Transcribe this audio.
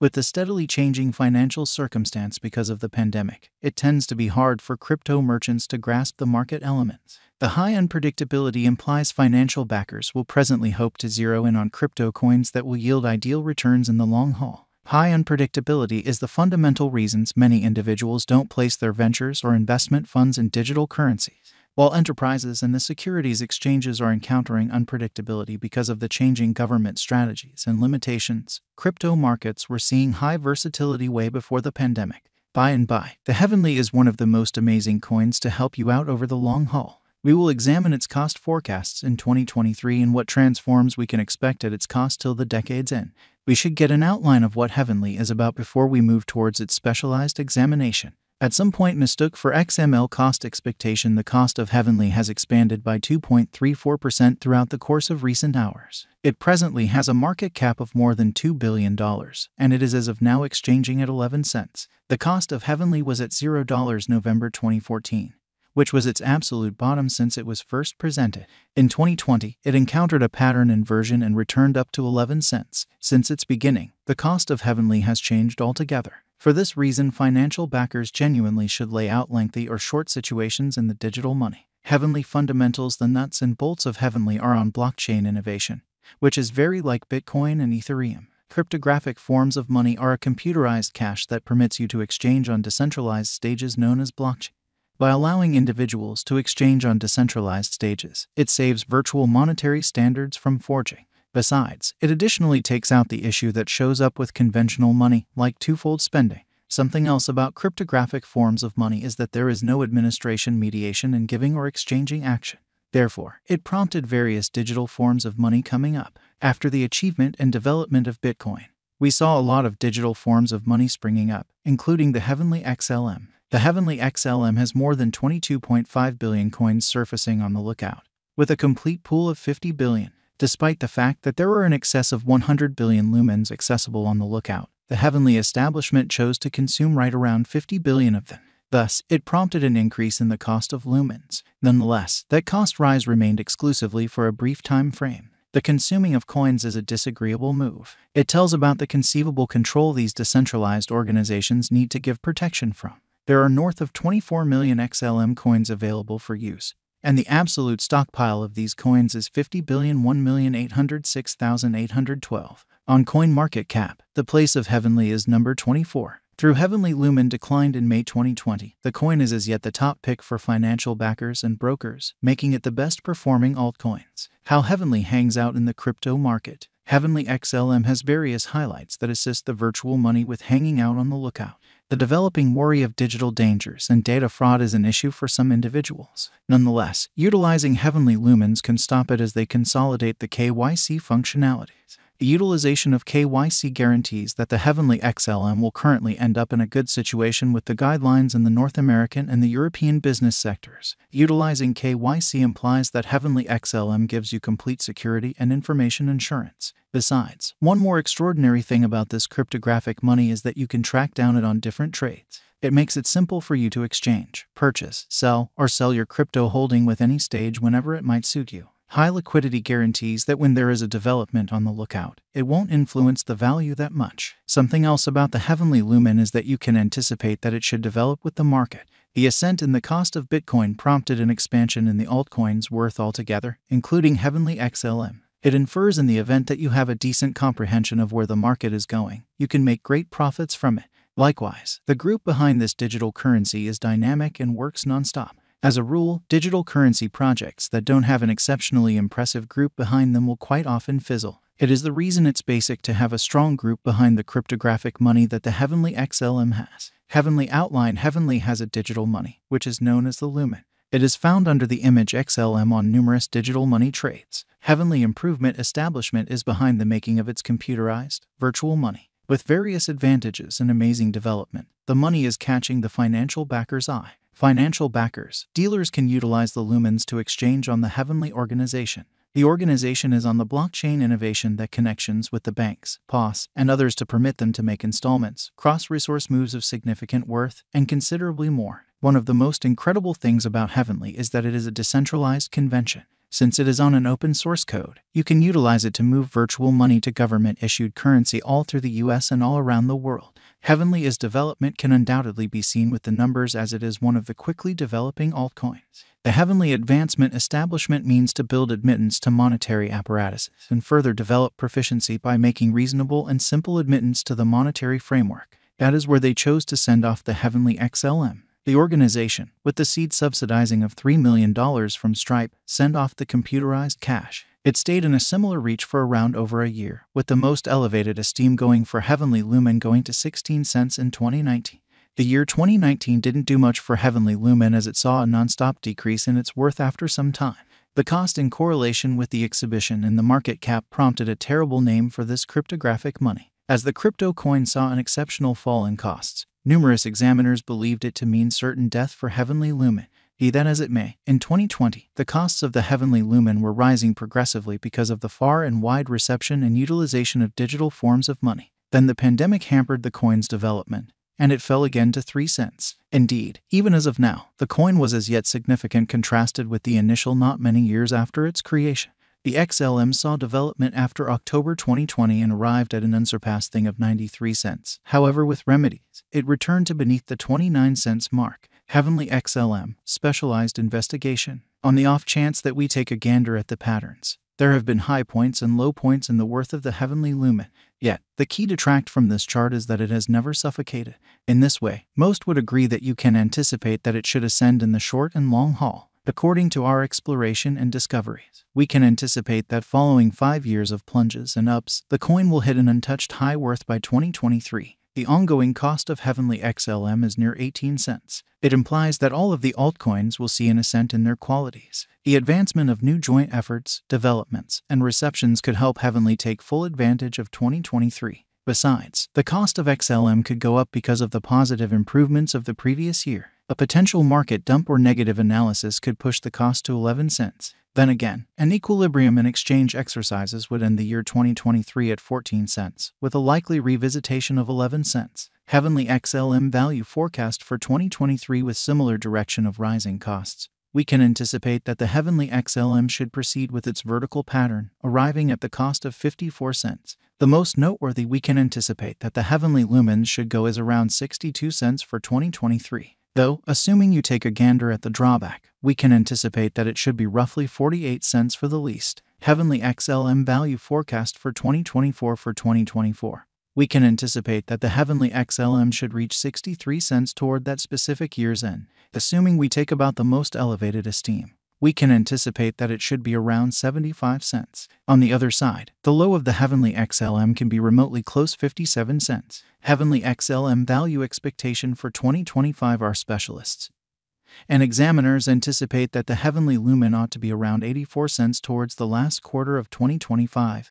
With the steadily changing financial circumstance because of the pandemic, it tends to be hard for crypto merchants to grasp the market elements. The high unpredictability implies financial backers will presently hope to zero in on crypto coins that will yield ideal returns in the long haul. High unpredictability is the fundamental reasons many individuals don't place their ventures or investment funds in digital currencies while enterprises and the securities exchanges are encountering unpredictability because of the changing government strategies and limitations, crypto markets were seeing high versatility way before the pandemic. By and by, the Heavenly is one of the most amazing coins to help you out over the long haul. We will examine its cost forecasts in 2023 and what transforms we can expect at its cost till the decade's end. We should get an outline of what Heavenly is about before we move towards its specialized examination. At some point mistook for XML cost expectation, the cost of Heavenly has expanded by 2.34% throughout the course of recent hours. It presently has a market cap of more than $2 billion, and it is as of now exchanging at 11 cents. The cost of Heavenly was at $0 November 2014 which was its absolute bottom since it was first presented. In 2020, it encountered a pattern inversion and returned up to 11 cents. Since its beginning, the cost of Heavenly has changed altogether. For this reason, financial backers genuinely should lay out lengthy or short situations in the digital money. Heavenly fundamentals The nuts and bolts of Heavenly are on blockchain innovation, which is very like Bitcoin and Ethereum. Cryptographic forms of money are a computerized cash that permits you to exchange on decentralized stages known as blockchain. By allowing individuals to exchange on decentralized stages, it saves virtual monetary standards from forging. Besides, it additionally takes out the issue that shows up with conventional money, like twofold spending. Something hmm. else about cryptographic forms of money is that there is no administration mediation in giving or exchanging action. Therefore, it prompted various digital forms of money coming up. After the achievement and development of Bitcoin, we saw a lot of digital forms of money springing up, including the Heavenly XLM. The Heavenly XLM has more than 22.5 billion coins surfacing on the lookout, with a complete pool of 50 billion. Despite the fact that there were in excess of 100 billion lumens accessible on the lookout, the heavenly establishment chose to consume right around 50 billion of them. Thus, it prompted an increase in the cost of lumens. Nonetheless, that cost rise remained exclusively for a brief time frame. The consuming of coins is a disagreeable move. It tells about the conceivable control these decentralized organizations need to give protection from. There are north of 24 million XLM coins available for use, and the absolute stockpile of these coins is 50 billion 1,806,812. On CoinMarketCap, the place of Heavenly is number 24. Through Heavenly Lumen declined in May 2020, the coin is as yet the top pick for financial backers and brokers, making it the best performing altcoins. How Heavenly hangs out in the crypto market. Heavenly XLM has various highlights that assist the virtual money with hanging out on the lookout. The developing worry of digital dangers and data fraud is an issue for some individuals. Nonetheless, utilizing Heavenly Lumens can stop it as they consolidate the KYC functionalities. Utilization of KYC guarantees that the Heavenly XLM will currently end up in a good situation with the guidelines in the North American and the European business sectors. Utilizing KYC implies that Heavenly XLM gives you complete security and information insurance. Besides, one more extraordinary thing about this cryptographic money is that you can track down it on different trades. It makes it simple for you to exchange, purchase, sell, or sell your crypto holding with any stage whenever it might suit you. High liquidity guarantees that when there is a development on the lookout, it won't influence the value that much. Something else about the Heavenly Lumen is that you can anticipate that it should develop with the market. The ascent in the cost of Bitcoin prompted an expansion in the altcoins worth altogether, including Heavenly XLM. It infers in the event that you have a decent comprehension of where the market is going, you can make great profits from it. Likewise, the group behind this digital currency is dynamic and works nonstop. As a rule, digital currency projects that don't have an exceptionally impressive group behind them will quite often fizzle. It is the reason it's basic to have a strong group behind the cryptographic money that the Heavenly XLM has. Heavenly Outline Heavenly has a digital money, which is known as the Lumen. It is found under the image XLM on numerous digital money trades. Heavenly Improvement Establishment is behind the making of its computerized, virtual money. With various advantages and amazing development, the money is catching the financial backer's eye. Financial backers, dealers can utilize the lumens to exchange on the Heavenly organization. The organization is on the blockchain innovation that connections with the banks, POS, and others to permit them to make installments, cross resource moves of significant worth, and considerably more. One of the most incredible things about Heavenly is that it is a decentralized convention. Since it is on an open source code, you can utilize it to move virtual money to government issued currency all through the US and all around the world. Heavenly is development can undoubtedly be seen with the numbers as it is one of the quickly developing altcoins. The Heavenly Advancement Establishment means to build admittance to monetary apparatuses and further develop proficiency by making reasonable and simple admittance to the monetary framework. That is where they chose to send off the Heavenly XLM. The organization, with the seed subsidizing of $3 million from Stripe, sent off the computerized cash. It stayed in a similar reach for around over a year, with the most elevated esteem going for Heavenly Lumen going to 16 cents in 2019. The year 2019 didn't do much for Heavenly Lumen as it saw a nonstop decrease in its worth after some time. The cost in correlation with the exhibition and the market cap prompted a terrible name for this cryptographic money. As the crypto coin saw an exceptional fall in costs, Numerous examiners believed it to mean certain death for Heavenly Lumen. Be that as it may, in 2020, the costs of the Heavenly Lumen were rising progressively because of the far and wide reception and utilization of digital forms of money. Then the pandemic hampered the coin's development, and it fell again to 3 cents. Indeed, even as of now, the coin was as yet significant contrasted with the initial not many years after its creation. The XLM saw development after October 2020 and arrived at an unsurpassed thing of 93 cents. However, with remedies, it returned to beneath the 29 cents mark. Heavenly XLM, specialized investigation. On the off chance that we take a gander at the patterns, there have been high points and low points in the worth of the heavenly lumen. Yet, the key detract from this chart is that it has never suffocated. In this way, most would agree that you can anticipate that it should ascend in the short and long haul. According to our exploration and discoveries, we can anticipate that following five years of plunges and ups, the coin will hit an untouched high worth by 2023. The ongoing cost of Heavenly XLM is near 18 cents. It implies that all of the altcoins will see an ascent in their qualities. The advancement of new joint efforts, developments, and receptions could help Heavenly take full advantage of 2023. Besides, the cost of XLM could go up because of the positive improvements of the previous year. A potential market dump or negative analysis could push the cost to 11 cents. Then again, an equilibrium in exchange exercises would end the year 2023 at 14 cents, with a likely revisitation of 11 cents. Heavenly XLM value forecast for 2023 with similar direction of rising costs. We can anticipate that the Heavenly XLM should proceed with its vertical pattern, arriving at the cost of 54 cents. The most noteworthy we can anticipate that the Heavenly Lumens should go is around 62 cents for 2023. Though, assuming you take a gander at the drawback, we can anticipate that it should be roughly 48 cents for the least. Heavenly XLM value forecast for 2024 for 2024. We can anticipate that the Heavenly XLM should reach 63 cents toward that specific year's end, assuming we take about the most elevated esteem we can anticipate that it should be around 75 cents. On the other side, the low of the Heavenly XLM can be remotely close 57 cents. Heavenly XLM value expectation for 2025 are specialists. And examiners anticipate that the Heavenly Lumen ought to be around 84 cents towards the last quarter of 2025.